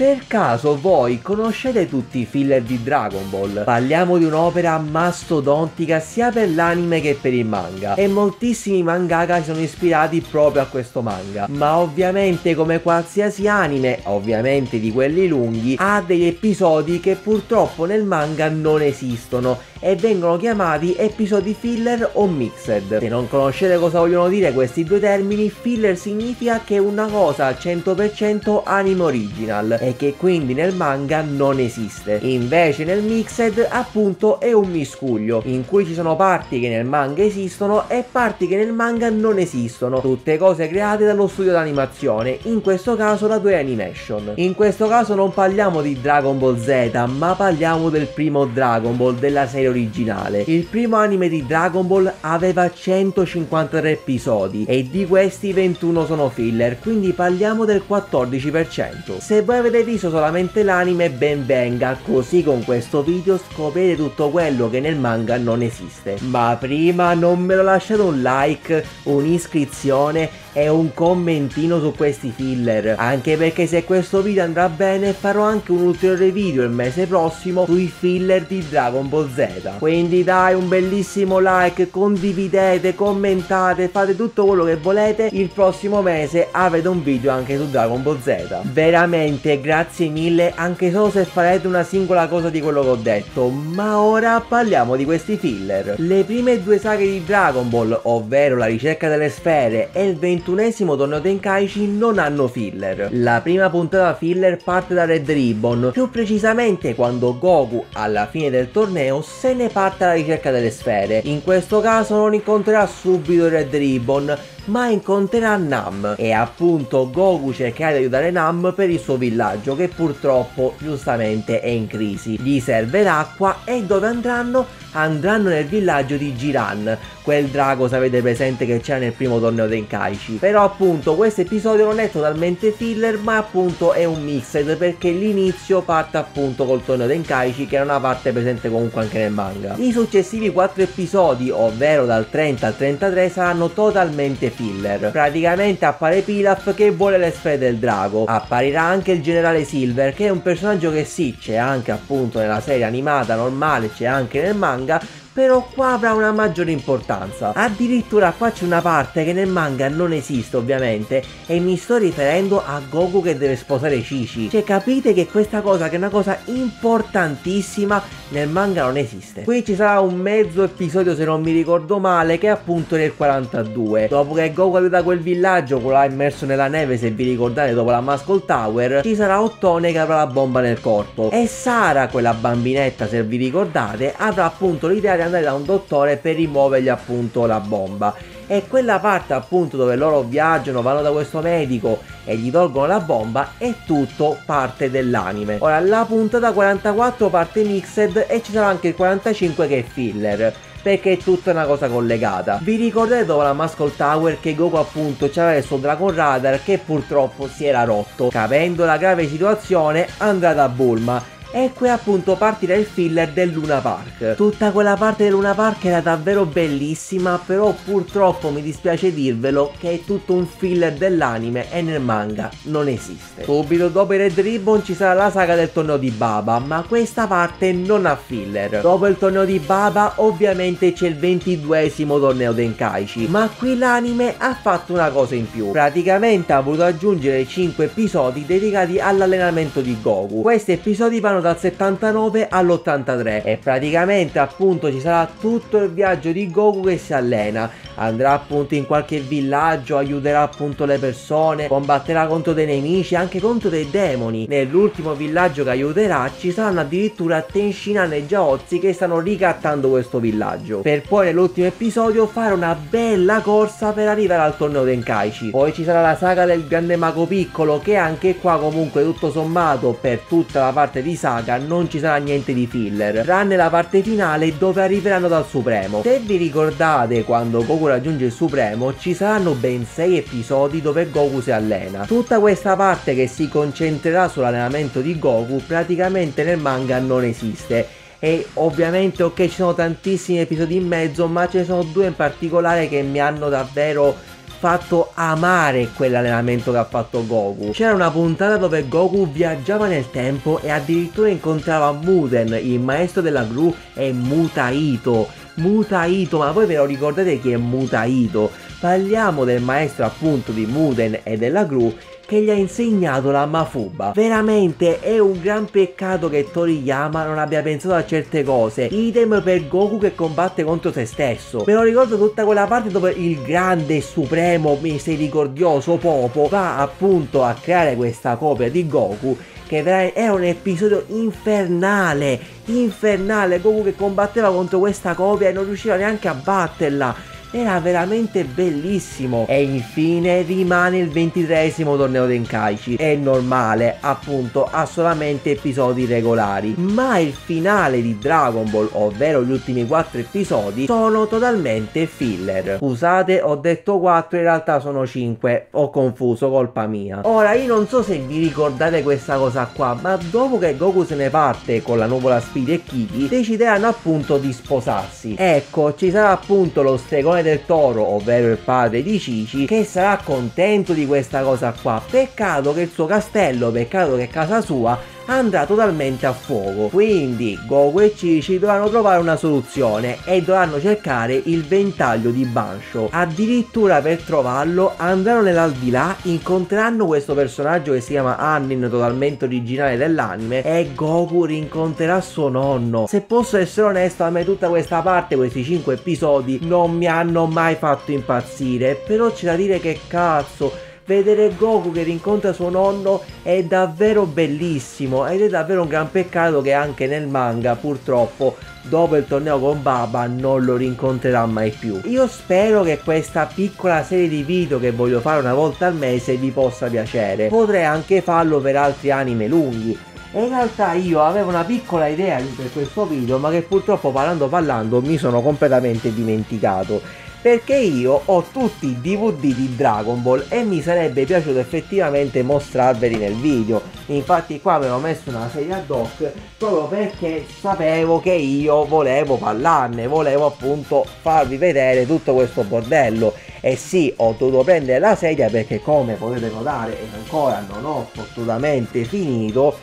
Per caso voi conoscete tutti i filler di Dragon Ball? Parliamo di un'opera mastodontica sia per l'anime che per il manga e moltissimi mangaka si sono ispirati proprio a questo manga. Ma ovviamente come qualsiasi anime, ovviamente di quelli lunghi, ha degli episodi che purtroppo nel manga non esistono e vengono chiamati episodi filler o mixed. Se non conoscete cosa vogliono dire questi due termini, filler significa che una cosa 100% anime original e che quindi nel manga non esiste. Invece nel mixed appunto è un miscuglio in cui ci sono parti che nel manga esistono e parti che nel manga non esistono, tutte cose create dallo studio d'animazione, in questo caso la 2 Animation. In questo caso non parliamo di Dragon Ball Z, ma parliamo del primo Dragon Ball della serie originale. Il primo anime di Dragon Ball aveva 153 episodi e di questi 21 sono filler, quindi parliamo del 14%. Se voi avete visto solamente l'anime ben venga, così con questo video scoprire tutto quello che nel manga non esiste. Ma prima non me lo lasciate un like, un'iscrizione e un commentino su questi filler anche perché se questo video andrà bene farò anche un ulteriore video il mese prossimo sui filler di Dragon Ball Z quindi dai un bellissimo like condividete commentate fate tutto quello che volete. Il prossimo mese avete un video anche su Dragon Ball Z. Veramente grazie mille anche solo se farete una singola cosa di quello che ho detto. Ma ora parliamo di questi filler. Le prime due saghe di Dragon Ball ovvero la ricerca delle sfere e il 20 ventunesimo torneo Tenkaichi non hanno filler. La prima puntata filler parte da Red Ribbon, più precisamente quando Goku alla fine del torneo se ne parte alla ricerca delle sfere. In questo caso non incontrerà subito Red Ribbon, ma incontrerà Nam e appunto Goku cercherà di aiutare Nam per il suo villaggio che purtroppo giustamente è in crisi. Gli serve l'acqua e dove andranno? Andranno nel villaggio di Jiran, quel drago se avete presente che c'era nel primo torneo Tenkaichi. Però appunto questo episodio non è totalmente filler ma appunto è un mixed perché l'inizio parte appunto col torneo Tenkaichi che è una parte presente comunque anche nel manga. I successivi 4 episodi, ovvero dal 30 al 33, saranno totalmente filler. Praticamente appare Pilaf che vuole le sfere del drago. Apparirà anche il generale Silver che è un personaggio che sì, c'è anche appunto nella serie animata normale, c'è anche nel manga, però qua avrà una maggiore importanza. Addirittura qua c'è una parte che nel manga non esiste ovviamente e mi sto riferendo a Goku che deve sposare Cici. Cioè capite che questa cosa che è una cosa importantissima nel manga non esiste. Qui ci sarà un mezzo episodio se non mi ricordo male che è appunto nel 42. Dopo che Goku aiuta quel villaggio, quello là immerso nella neve se vi ricordate dopo la Muscle Tower, ci sarà Ottone che avrà la bomba nel corpo. E Sara, quella bambinetta se vi ricordate, avrà appunto l'idea di andare da un dottore per rimuovergli appunto la bomba e quella parte appunto dove loro viaggiano, vanno da questo medico e gli tolgono la bomba è tutto parte dell'anime. Ora la puntata 44 parte mixed e ci sarà anche il 45 che è filler perché è tutta una cosa collegata. Vi ricordate dopo la Muscle Tower che Goku appunto c'aveva il suo Dragon Radar che purtroppo si era rotto. Capendo la grave situazione andrà da Bulma e qui appunto partirà il filler del Luna Park. Tutta quella parte del Luna Park era davvero bellissima, però purtroppo mi dispiace dirvelo che è tutto un filler dell'anime e nel manga non esiste. Subito dopo i Red Ribbon ci sarà la saga del torneo di Baba, ma questa parte non ha filler. Dopo il torneo di Baba ovviamente c'è il 22esimo torneo Denkaichi, ma qui l'anime ha fatto una cosa in più. Praticamente ha voluto aggiungere 5 episodi dedicati all'allenamento di Goku. Questi episodi vanno dal 79 all'83 e praticamente appunto ci sarà tutto il viaggio di Goku che si allena. Andrà appunto in qualche villaggio aiuterà appunto le persone combatterà contro dei nemici anche contro dei demoni. Nell'ultimo villaggio che aiuterà ci saranno addirittura Tenshinhan e Jaozzi che stanno ricattando questo villaggio. Per poi nell'ultimo episodio fare una bella corsa per arrivare al torneo Tenkaichi. Poi ci sarà la saga del grande mago piccolo che anche qua comunque tutto sommato per tutta la parte di saga saga non ci sarà niente di filler, tranne la parte finale dove arriveranno dal Supremo. Se vi ricordate quando Goku raggiunge il Supremo, ci saranno ben 6 episodi dove Goku si allena. Tutta questa parte che si concentrerà sull'allenamento di Goku praticamente nel manga non esiste e ovviamente ok ci sono tantissimi episodi in mezzo ma ce ne sono due in particolare che mi hanno davvero fatto amare quell'allenamento che ha fatto Goku. C'era una puntata dove Goku viaggiava nel tempo e addirittura incontrava Muden, il maestro della gru e Mutaito. Mutaito, ma voi ve lo ricordate chi è Mutaito? Parliamo del maestro appunto di Muden e della gru che gli ha insegnato la Mafuba. Veramente è un gran peccato che Toriyama non abbia pensato a certe cose. Idem per Goku che combatte contro se stesso. Me lo ricordo tutta quella parte dove il grande, supremo, misericordioso Popo va appunto a creare questa copia di Goku che è un episodio infernale, infernale, Goku che combatteva contro questa copia e non riusciva neanche a batterla era veramente bellissimo. E infine rimane il ventitresimo torneo Denkaichi è normale appunto ha solamente episodi regolari. Ma il finale di Dragon Ball ovvero gli ultimi quattro episodi sono totalmente filler. Scusate ho detto 4 in realtà sono 5 ho confuso colpa mia. Ora io non so se vi ricordate questa cosa qua ma dopo che Goku se ne parte con la nuvola Speed e Kiki decideranno appunto di sposarsi. Ecco ci sarà appunto lo stregone Giovanni del Toro, ovvero il padre di Cici, che sarà contento di questa cosa qua. Peccato che il suo castello, peccato che casa sua andrà totalmente a fuoco. Quindi Goku e Cici dovranno trovare una soluzione e dovranno cercare il ventaglio di Bansho. Addirittura per trovarlo andranno nell'aldilà, incontreranno questo personaggio che si chiama Annin, totalmente originale dell'anime, e Goku rincontrerà suo nonno. Se posso essere onesto, a me tutta questa parte, questi 5 episodi, non mi hanno mai fatto impazzire. Però c'è da dire che cazzo vedere Goku che rincontra suo nonno è davvero bellissimo ed è davvero un gran peccato che anche nel manga purtroppo dopo il torneo con Baba non lo rincontrerà mai più. Io spero che questa piccola serie di video che voglio fare una volta al mese vi possa piacere. Potrei anche farlo per altri anime lunghi. E in realtà io avevo una piccola idea per questo video ma che purtroppo parlando parlando mi sono completamente dimenticato perché io ho tutti i DVD di Dragon Ball e mi sarebbe piaciuto effettivamente mostrarveli nel video. Infatti qua avevo messo una serie ad hoc proprio perché sapevo che io volevo parlarne, volevo appunto farvi vedere tutto questo bordello. E sì, ho dovuto prendere la sedia perché come potete notare ancora non ho assolutamente finito.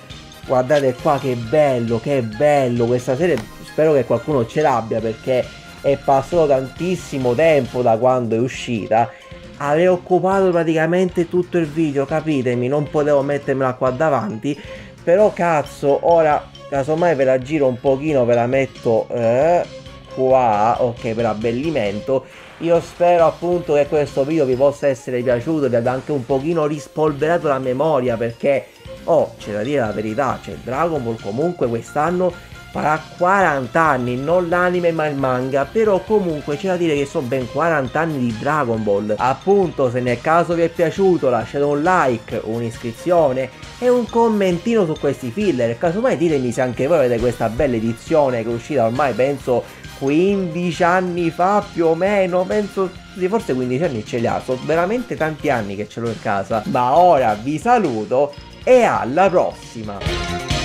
Guardate qua che bello, che bello questa serie. Spero che qualcuno ce l'abbia perché è passato tantissimo tempo da quando è uscita avrei occupato praticamente tutto il video capitemi non potevo mettermela qua davanti però cazzo ora casomai ve la giro un pochino ve la metto eh, qua ok per abbellimento. Io spero appunto che questo video vi possa essere piaciuto vi abbia anche un pochino rispolverato la memoria perché oh c'è da dire la verità c'è Dragon Ball comunque quest'anno farà 40 anni, non l'anime ma il manga, però comunque c'è da dire che sono ben 40 anni di Dragon Ball. Appunto, se nel caso vi è piaciuto lasciate un like, un'iscrizione e un commentino su questi filler. Casomai ditemi se anche voi avete questa bella edizione che è uscita ormai penso 15 anni fa più o meno, penso sì, forse 15 anni ce li ha, sono veramente tanti anni che ce l'ho in casa. Ma ora vi saluto e alla prossima!